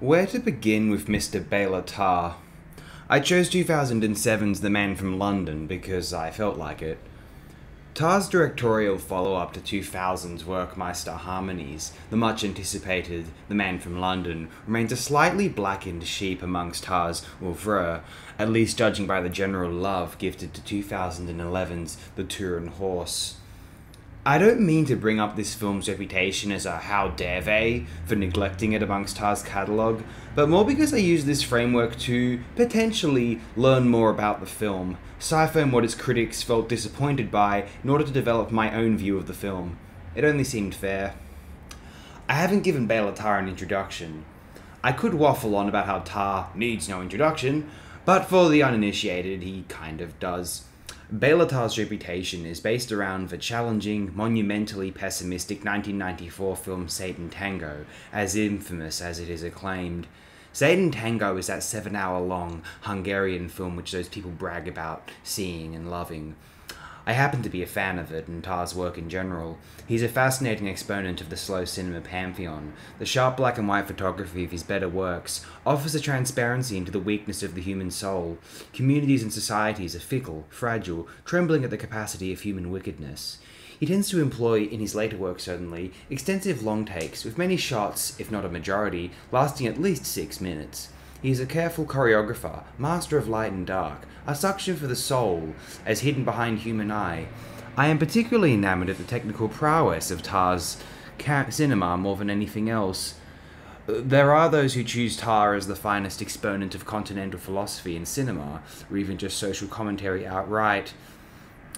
Where to begin with Mr. Bela Tarr? I chose 2007's The Man from London because I felt like it. Tarr's directorial follow up to 2000's Werckmeister Harmonies, the much anticipated The Man from London, remains a slightly blackened sheep amongst Tarr's oeuvre, at least judging by the general love gifted to 2011's The Turin Horse. I don't mean to bring up this film's reputation as a how dare they for neglecting it amongst Tarr's catalogue, but more because I use this framework to potentially learn more about the film, cipher and what its critics felt disappointed by in order to develop my own view of the film. It only seemed fair. I haven't given Bela Tarr an introduction. I could waffle on about how Tar needs no introduction, but for the uninitiated, he kind of does. Bela reputation is based around the challenging, monumentally pessimistic 1994 film Satan Tango, as infamous as it is acclaimed. Satan Tango is that seven hour long Hungarian film which those people brag about seeing and loving. I happen to be a fan of it and Tarr's work in general. He's a fascinating exponent of the slow cinema pantheon. The sharp black and white photography of his better works offers a transparency into the weakness of the human soul. Communities and societies are fickle, fragile, trembling at the capacity of human wickedness. He tends to employ, in his later work certainly, extensive long takes, with many shots, if not a majority, lasting at least six minutes. He is a careful choreographer, master of light and dark, a suction for the soul, as hidden behind human eye. I am particularly enamored of the technical prowess of Tarr's cinema more than anything else. There are those who choose Tar as the finest exponent of continental philosophy in cinema, or even just social commentary outright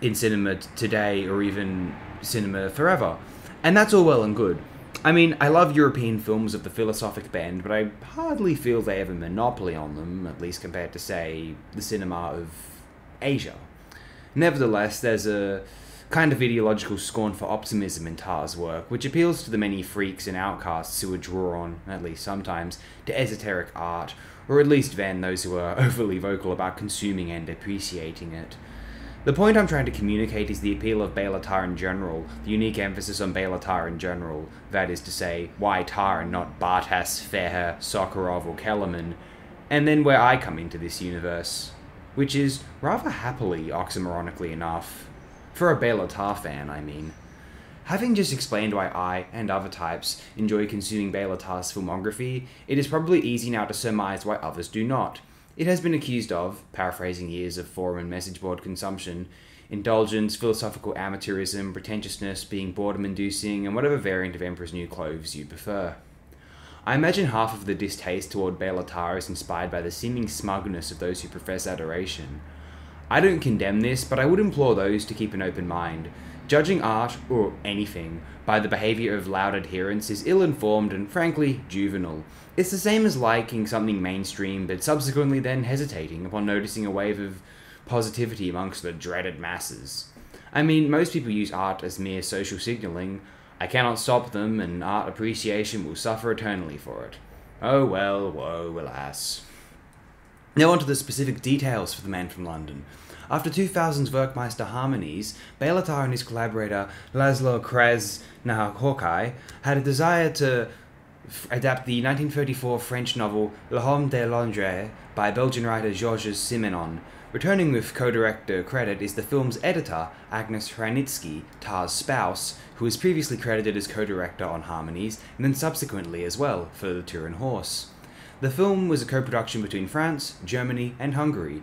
in cinema today, or even cinema forever. And that's all well and good. I mean, I love European films of the philosophic bend, but I hardly feel they have a monopoly on them, at least compared to, say, the cinema of Asia. Nevertheless, there's a kind of ideological scorn for optimism in Tarr's work, which appeals to the many freaks and outcasts who are drawn, at least sometimes, to esoteric art, or at least then those who are overly vocal about consuming and appreciating it. The point I'm trying to communicate is the appeal of Tarr in general, the unique emphasis on Tarr in general, that is to say, why Tarr and not Bartas, Feher, Sokurov, or Kellerman, and then where I come into this universe, which is rather happily oxymoronically enough. For a Tarr fan, I mean. Having just explained why I, and other types, enjoy consuming Bela Tarr's filmography, it is probably easy now to surmise why others do not. It has been accused of, paraphrasing years of forum and message board consumption, indulgence, philosophical amateurism, pretentiousness, being boredom inducing, and whatever variant of Emperor's New Clothes you prefer. I imagine half of the distaste toward Bela is inspired by the seeming smugness of those who profess adoration. I don't condemn this, but I would implore those to keep an open mind. Judging art, or anything, by the behavior of loud adherents is ill informed and, frankly, juvenile. It's the same as liking something mainstream, but subsequently then hesitating upon noticing a wave of positivity amongst the dreaded masses. I mean, most people use art as mere social signaling. I cannot stop them, and art appreciation will suffer eternally for it. Oh well, woe, alas. Now on to the specific details for The Man from London. After 2000's Werckmeister Harmonies, Bela Tarr and his collaborator Laszlo Krasznahorkai had a desire to adapt the 1934 French novel L'Homme de Londres by Belgian writer Georges Simenon. Returning with co-director credit is the film's editor, Agnes Hranitzky, Tarr's spouse, who was previously credited as co-director on Harmonies, and then subsequently as well for The Turin Horse. The film was a co-production between France, Germany, and Hungary,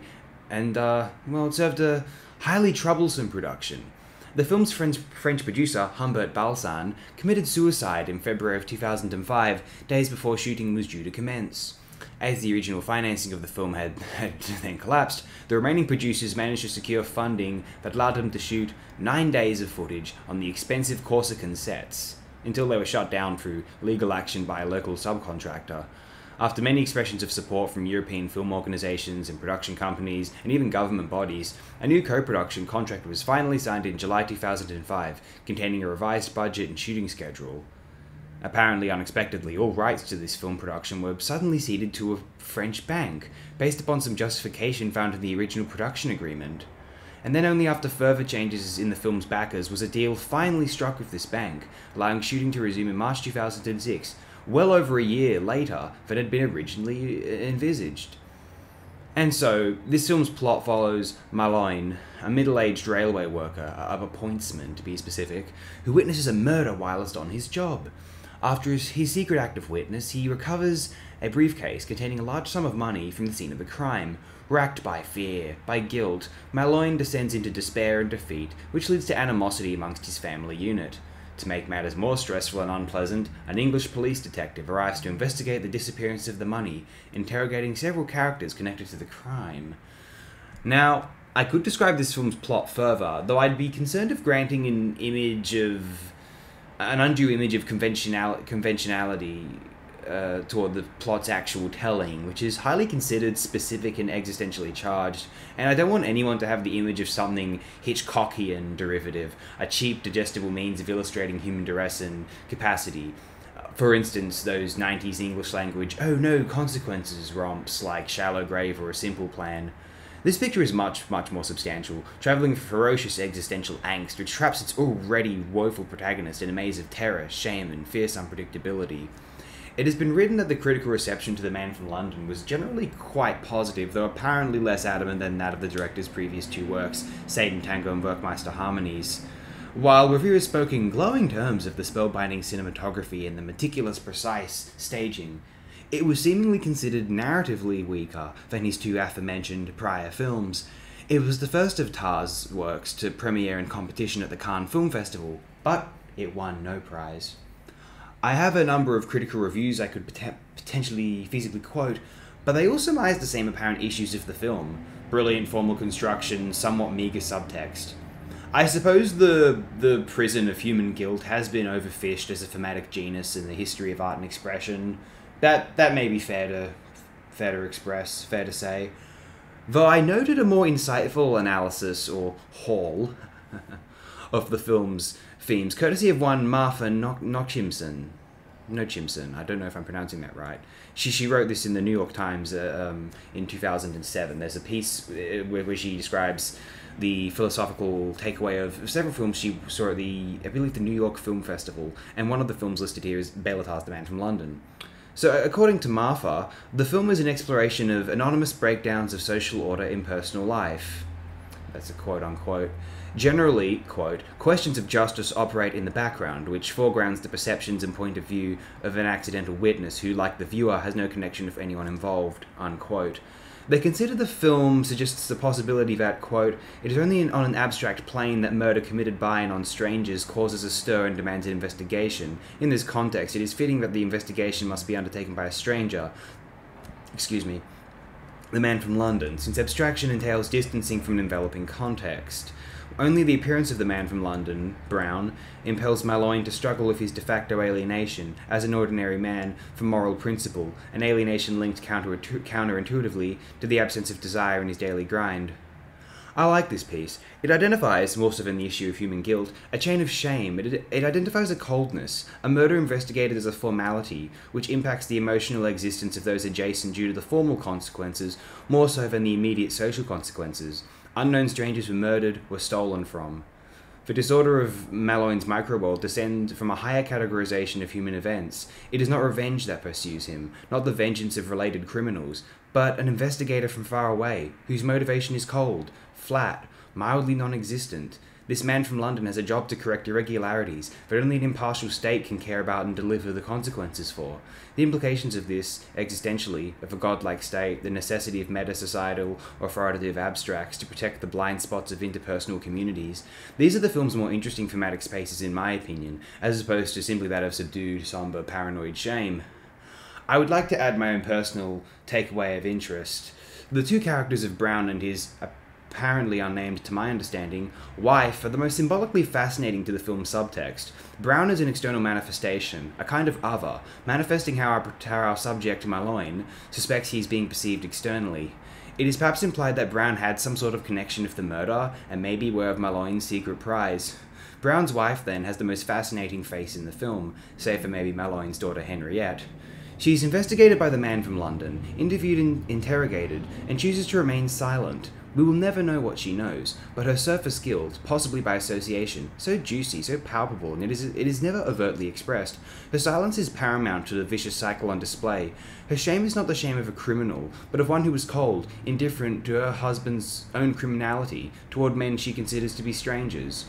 and, uh, well, it served a highly troublesome production. The film's French, producer, Humbert Balsan, committed suicide in February of 2005, days before shooting was due to commence. As the original financing of the film had, had then collapsed, the remaining producers managed to secure funding that allowed them to shoot nine days of footage on the expensive Corsican sets, until they were shut down through legal action by a local subcontractor. After many expressions of support from European film organizations and production companies, and even government bodies, a new co production contract was finally signed in July 2005, containing a revised budget and shooting schedule. Apparently, unexpectedly, all rights to this film production were suddenly ceded to a French bank, based upon some justification found in the original production agreement. And then, only after further changes in the film's backers, was a deal finally struck with this bank, allowing shooting to resume in March 2006, well over a year later than had been originally envisaged. And so, this film's plot follows Maloin, a middle aged railway worker, of a pointsman to be specific, who witnesses a murder whilst on his job. After his, his secret act of witness, he recovers a briefcase containing a large sum of money from the scene of the crime. Racked by fear, by guilt, Maloin descends into despair and defeat, which leads to animosity amongst his family unit. To make matters more stressful and unpleasant, an English police detective arrives to investigate the disappearance of the money, interrogating several characters connected to the crime. Now, I could describe this film's plot further, though I'd be concerned of granting an image of. an undue image of conventional, conventionality uh, toward the plot's actual telling, which is highly considered, specific, and existentially charged. And I don't want anyone to have the image of something Hitchcockian derivative, a cheap, digestible means of illustrating human duress and capacity. Uh, For instance, those 90s English language, oh no consequences romps like Shallow Grave or A Simple Plan. This picture is much, much more substantial, travelling ferocious existential angst which traps its already woeful protagonist in a maze of terror, shame, and fierce unpredictability. It has been written that the critical reception to The Man from London was generally quite positive, though apparently less adamant than that of the director's previous two works, Satan Tango and Werckmeister Harmonies. While reviewers spoke in glowing terms of the spellbinding cinematography and the meticulous, precise staging, it was seemingly considered narratively weaker than his two aforementioned prior films. It was the first of Tarr's works to premiere in competition at the Cannes Film Festival, but it won no prize. I have a number of critical reviews I could pot- potentially feasibly quote, but they all surmise the same apparent issues of the film brilliant formal construction, somewhat meager subtext. I suppose the the prison of human guilt has been overfished as a thematic genus in the history of art and expression. That that may be fair to fair to express, fair to say. Though I noted a more insightful analysis or haul of the film's themes, courtesy of one Martha no- Nochimson. Nochimson, I don't know if I'm pronouncing that right. She, she wrote this in the New York Times uh, um, in 2007. There's a piece uh, where, where she describes the philosophical takeaway of several films she saw at the, I believe, the New York Film Festival, and one of the films listed here is Bela Tarr's The Man from London. So, according to Martha, the film is an exploration of anonymous breakdowns of social order in personal life. That's a quote unquote. Generally, quote, questions of justice operate in the background, which foregrounds the perceptions and point of view of an accidental witness who, like the viewer, has no connection with anyone involved, unquote. They consider the film suggests the possibility that, quote, it is only on an abstract plane that murder committed by and on strangers causes a stir and demands an investigation. In this context, it is fitting that the investigation must be undertaken by a stranger. Excuse me. The man from London, since abstraction entails distancing from an enveloping context. Only the appearance of the man from London, Brown, impels Maloin to struggle with his de facto alienation, as an ordinary man, from moral principle, an alienation linked counter- counterintuitively to the absence of desire in his daily grind. I like this piece. It identifies, more so than the issue of human guilt, a chain of shame. It, it identifies a coldness, a murder investigated as a formality, which impacts the emotional existence of those adjacent due to the formal consequences, more so than the immediate social consequences. Unknown strangers were murdered, were stolen from. The disorder of Maloin's microworld descends from a higher categorization of human events. It is not revenge that pursues him, not the vengeance of related criminals, but an investigator from far away, whose motivation is cold, flat, mildly non existent. This man from London has a job to correct irregularities that only an impartial state can care about and deliver the consequences for. The implications of this, existentially, of a godlike state, the necessity of meta societal or authoritative abstracts to protect the blind spots of interpersonal communities, these are the film's more interesting thematic spaces, in my opinion, as opposed to simply that of subdued, somber, paranoid shame. I would like to add my own personal takeaway of interest. The two characters of Brown and his apparently unnamed to my understanding, wife are the most symbolically fascinating to the film's subtext. Brown is an external manifestation, a kind of other, manifesting how our, our subject, Maloin, suspects he is being perceived externally. It is perhaps implied that Brown had some sort of connection with the murder, and maybe were of Maloin's secret prize. Brown's wife, then, has the most fascinating face in the film, save for maybe Maloin's daughter Henriette. She is investigated by the man from London, interviewed and interrogated, and chooses to remain silent, We will never know what she knows, but her surface skills, possibly by association, so juicy, so palpable, and it is, it is never overtly expressed. Her silence is paramount to the vicious cycle on display. Her shame is not the shame of a criminal, but of one who is cold, indifferent to her husband's own criminality, toward men she considers to be strangers.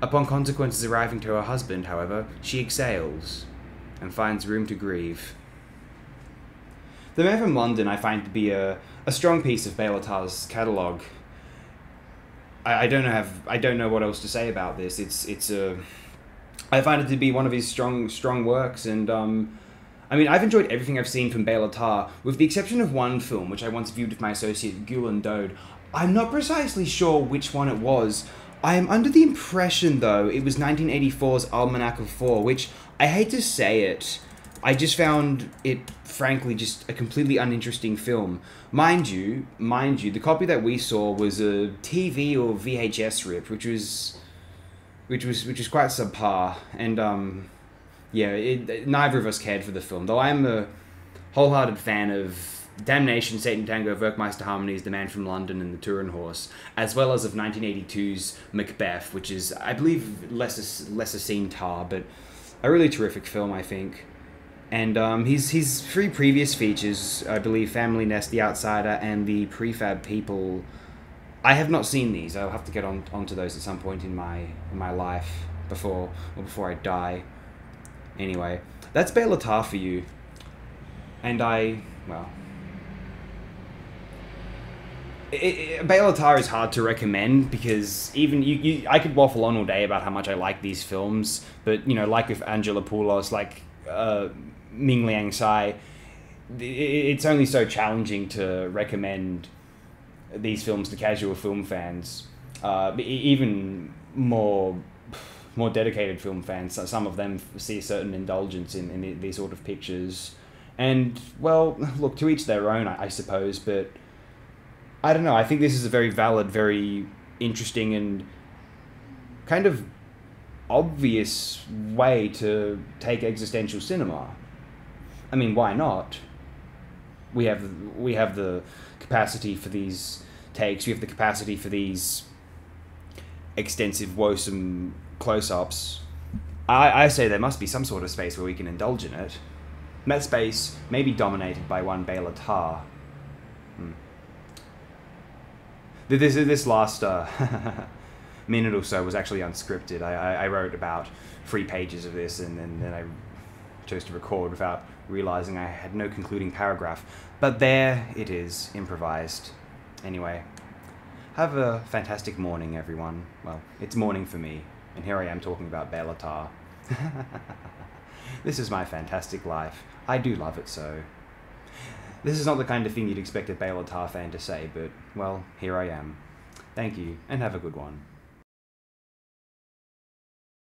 Upon consequences arriving to her husband, however, she exhales and finds room to grieve. The Man from London I find to be a, a strong piece of Bela catalogue. I, I don't have I don't know what else to say about this. It's it's a I find it to be one of his strong strong works and um I mean, I've enjoyed everything I've seen from Tarr, with the exception of one film, which I once viewed with my associate Gulen Dode. I'm not precisely sure which one it was. I am under the impression, though, it was 1984's Almanac of Fall, which I hate to say it, I just found it, frankly, just a completely uninteresting film. Mind you, mind you, the copy that we saw was a TV or VHS rip, which was, which was, which was quite subpar, and um, yeah, it, neither of us cared for the film. Though I'm a wholehearted fan of Damnation, Satan Tango, Werckmeister Harmonies, The Man from London, and The Turin Horse, as well as of 1982's Macbeth, which is, I believe, lesser lesser seen Tarr, but a really terrific film, I think. And um, his his three previous features, I believe, Family Nest, The Outsider, and The Prefab People. I have not seen these. I'll have to get on onto those at some point in my in my life before or before I die. Anyway, that's Bela Tarr for you. And I, well, it, it, is hard to recommend because even you, you, I could waffle on all day about how much I like these films, but you know, like with Angelopoulos, like uh, Ming Liang Tsai, it's only so challenging to recommend these films to casual film fans. Uh, even more more dedicated film fans, some of them see a certain indulgence in, in these sort of pictures. And, well, look, to each their own, I, I suppose, but I don't know. I think this is a very valid, very interesting, and kind of obvious way to take existential cinema. I mean, why not? We have we have the capacity for these takes. We have the capacity for these extensive, woesome close-ups. I, I say there must be some sort of space where we can indulge in it. That space may be dominated by one Bela Tarr. Hmm. This this last uh, minute or so was actually unscripted. I, I, I, wrote about three pages of this, and then, then I chose to record without realizing I had no concluding paragraph. But there it is, improvised. Anyway, have a fantastic morning, everyone. Well, it's morning for me, and here I am talking about Bela Tarr. this is my fantastic life. I do love it so. This is not the kind of thing you'd expect a Bela Tarr fan to say, but, well, here I am. Thank you, and have a good one.